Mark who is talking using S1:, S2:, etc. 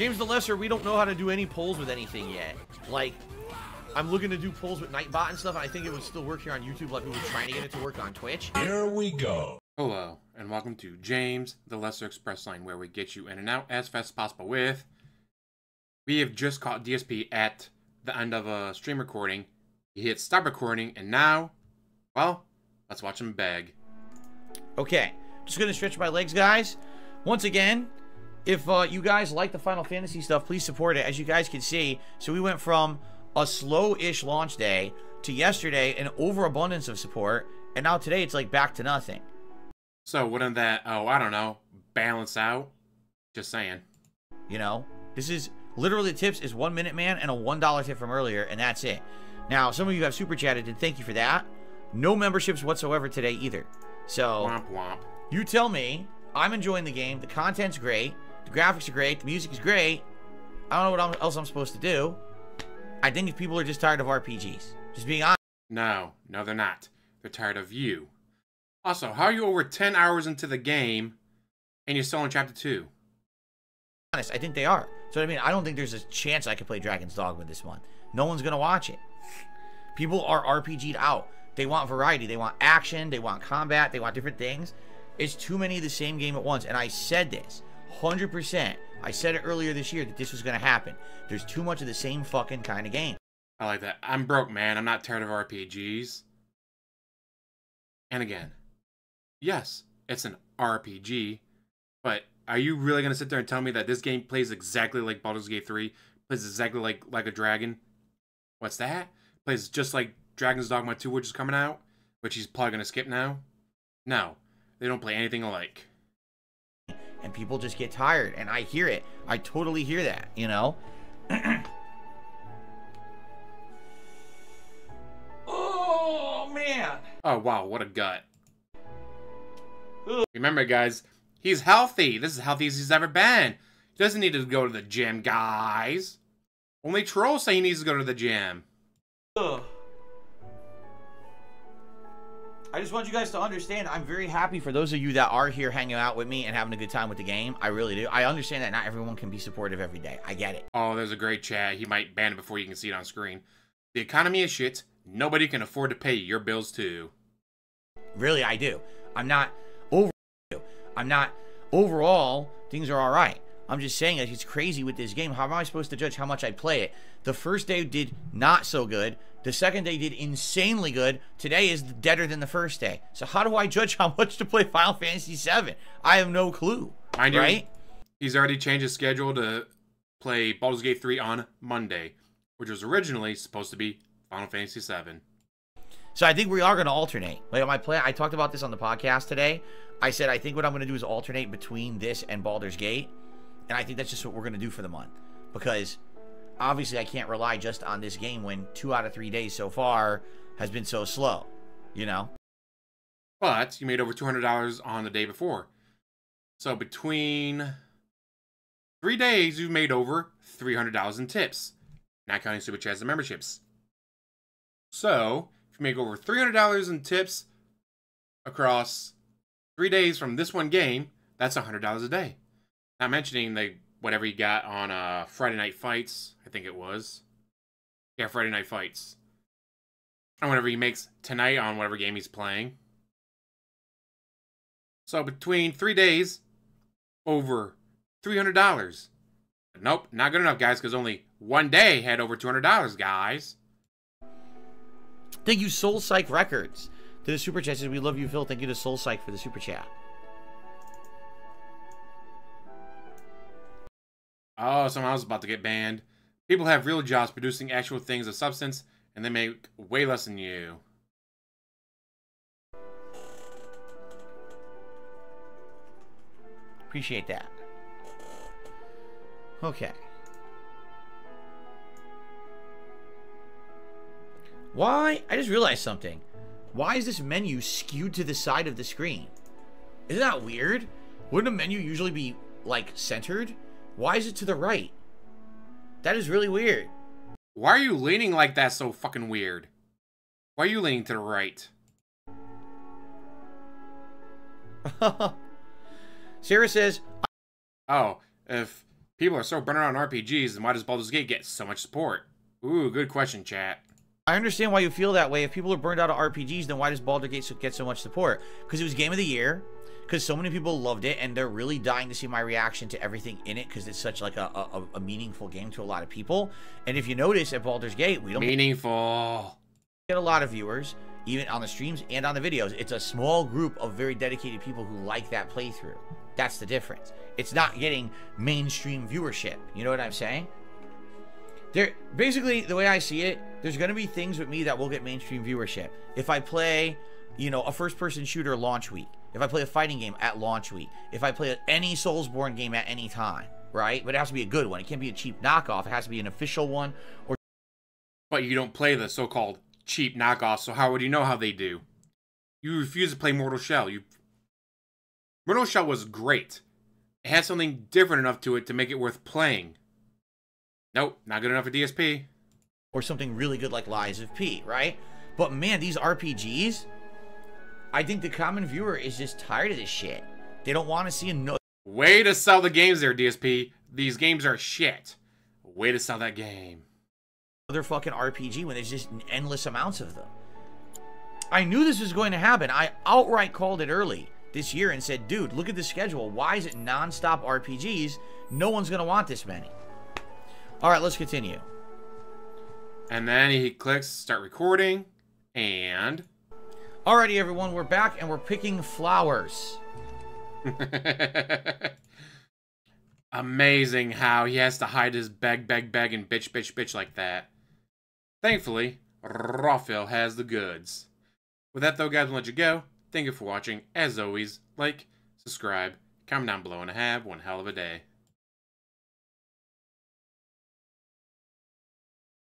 S1: James the Lesser, we don't know how to do any polls with anything yet. Like, I'm looking to do polls with Nightbot and stuff, and I think it would still work here on YouTube like we were trying to get it to work on Twitch.
S2: Here we go.
S3: Hello, and welcome to James, the Lesser Express Lane, where we get you in and out as fast as possible with... We have just caught DSP at the end of a stream recording. He hit stop recording, and now, well, let's watch him beg.
S1: Okay, just gonna stretch my legs, guys. Once again, if uh, you guys like the Final Fantasy stuff, please support it. As you guys can see, so we went from a slow-ish launch day to yesterday an overabundance of support, and now today it's like back to nothing.
S3: So wouldn't that, oh, I don't know, balance out? Just saying.
S1: You know, this is literally the tips is one minute man and a one dollar tip from earlier, and that's it. Now, some of you have super chatted, and thank you for that. No memberships whatsoever today either. So
S3: Womp womp.
S1: you tell me. I'm enjoying the game. The content's great. The graphics are great. The music is great. I don't know what else I'm supposed to do. I think if people are just tired of RPGs, just being honest.
S3: No, no, they're not. They're tired of you. Also, how are you over 10 hours into the game and you're still in chapter 2?
S1: Honest, I think they are. So I mean, I don't think there's a chance I could play Dragon's Dogma with this month. No one's gonna watch it. People are RPG'd out. They want variety. They want action. They want combat. They want different things. It's too many of the same game at once. And I said this, 100%. I said it earlier this year that this was gonna happen. There's too much of the same fucking kind of game.
S3: I like that. I'm broke, man. I'm not tired of RPGs. And again, yes, it's an RPG, but are you really going to sit there and tell me that this game plays exactly like Baldur's Gate 3? Plays exactly like like a dragon? What's that? Plays just like Dragon's Dogma 2, which is coming out, which he's probably going to skip now? No, they don't play anything alike.
S1: And people just get tired and i hear it i totally hear that you know oh man
S3: Oh, wow, what a gut. Remember, guys, he's healthy. This is as healthy he's ever been. He doesn't need to go to the gym, guys. Only trolls say he needs to go to the gym.
S1: Ugh. I just want you guys to understand I'm very happy for those of you that are here hanging out with me and having a good time with the game. I really do. I understand that not everyone can be supportive every day. I get it.
S3: Oh, there's a great chat. He might ban it before you can see it on screen. The economy is shit. Nobody can afford to pay your bills, too.
S1: Really, I do. I'm not over. I'm not overall. Things are all right. I'm just saying that it's crazy with this game. How am I supposed to judge how much I play it? The first day did not so good. The second day did insanely good. Today is deader than the first day. So how do I judge how much to play Final Fantasy VII? I have no clue. Right?
S3: He's already changed his schedule to play Baldur's Gate 3 on Monday, which was originally supposed to be Final Fantasy 7.
S1: So I think we are going to alternate. Like my plan, I talked about this on the podcast today. I said I think what I'm going to do is alternate between this and Baldur's Gate, and I think that's just what we're going to do for the month because obviously I can't rely just on this game when two out of three days so far has been so slow. You know.
S3: But you made over $200 on the day before. So between three days, you've made over $300 in tips, not counting super chats and memberships. So if you make over $300 in tips across three days from this one game, that's $100 a day. Not mentioning the whatever he got on uh, Friday Night Fights, I think it was. Yeah, Friday Night Fights. And whatever he makes tonight on whatever game he's playing. So between three days, over $300. But nope, not good enough, guys, because only one day had over $200, guys.
S1: Thank you, Soul Psych Records. To the super chat we love you, Phil. Thank you to Soul Psych for the super chat.
S3: Oh, someone else is about to get banned. People have real jobs producing actual things of substance, and they make way less than you.
S1: Appreciate that. Okay. Why? I just realized something. Why is this menu skewed to the side of the screen? Isn't that weird? Wouldn't a menu usually be, like, centered? Why is it to the right? That is really weird.
S3: Why are you leaning like that so fucking weird? Why are you leaning to the right?
S1: Sarah says,
S3: Oh, if People are so burnt out on RPGs, then why does Baldur's Gate get so much support? Ooh, good question, chat.
S1: I understand why you feel that way. If people are burned out of RPGs, then why does Baldur's Gate get so much support? Because it was Game of the Year, because so many people loved it, and they're really dying to see my reaction to everything in it, because it's such like a, a, a meaningful game to a lot of people. And if you notice at Baldur's Gate, we don't
S3: Meaningful.
S1: get a lot of viewers, even on the streams and on the videos. It's a small group of very dedicated people who like that playthrough. That's the difference. It's not getting mainstream viewership. You know what I'm saying? There, basically, the way I see it, there's going to be things with me that will get mainstream viewership. If I play, you know, a first-person shooter launch week, if I play a fighting game at launch week, if I play any Soulsborne game at any time, right? But it has to be a good one. It can't be a cheap knockoff. It has to be an official one or
S3: But you don't play the so-called cheap knockoff, so how would you know how they do? You refuse to play Mortal Shell. You Mortal Shell was great. It had something different enough to it to make it worth playing. Nope, not good enough for DSP.
S1: or something really good like Lies of P, right? But man, these RPGs, I think the common viewer is just tired of this shit. They don't want to see another
S3: Way to sell the games there, DSP. These games are shit. Way to sell that game.
S1: fucking RPG when there's just endless amounts of them. I knew this was going to happen. I outright called it early this year and said, dude, look at the schedule. Why is it nonstop RPGs? No one's going to want this many. All right, let's continue.
S3: And then he clicks start recording, and
S1: Alrighty, everyone, we're back and we're picking flowers.
S3: Amazing how he has to hide his beg, beg, beg, and bitch, bitch, bitch like that. Thankfully, Raphael has the goods. With that, though, guys, we'll let you go. Thank you for watching. As always, like, subscribe, comment down below, and have one hell of a day.